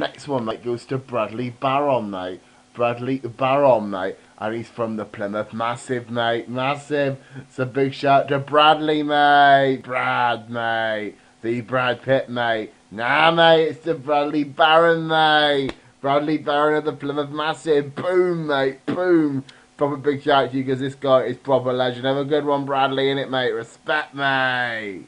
Next one, mate, goes to Bradley Barron, mate. Bradley Barron, mate. And he's from the Plymouth Massive, mate. Massive. It's a big shout to Bradley, mate. Brad, mate. The Brad Pitt, mate. Nah, mate, it's the Bradley Barron, mate. Bradley Barron of the Plymouth Massive. Boom, mate. Boom. Proper big shout to you because this guy is proper legend. Have a good one, Bradley, in it, mate. Respect, mate.